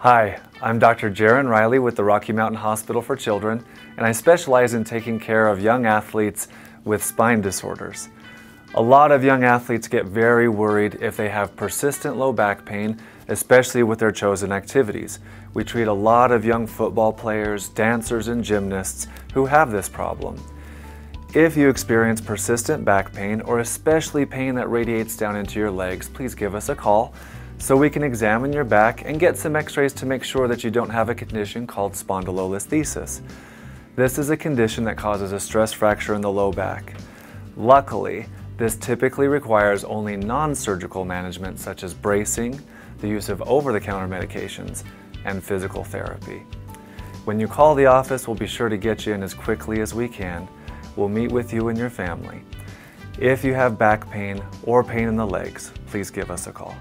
Hi, I'm Dr. Jaren Riley with the Rocky Mountain Hospital for Children, and I specialize in taking care of young athletes with spine disorders. A lot of young athletes get very worried if they have persistent low back pain, especially with their chosen activities. We treat a lot of young football players, dancers, and gymnasts who have this problem. If you experience persistent back pain, or especially pain that radiates down into your legs, please give us a call so we can examine your back and get some x-rays to make sure that you don't have a condition called spondylolisthesis. This is a condition that causes a stress fracture in the low back. Luckily, this typically requires only non-surgical management such as bracing, the use of over-the-counter medications, and physical therapy. When you call the office, we'll be sure to get you in as quickly as we can. We'll meet with you and your family. If you have back pain or pain in the legs, please give us a call.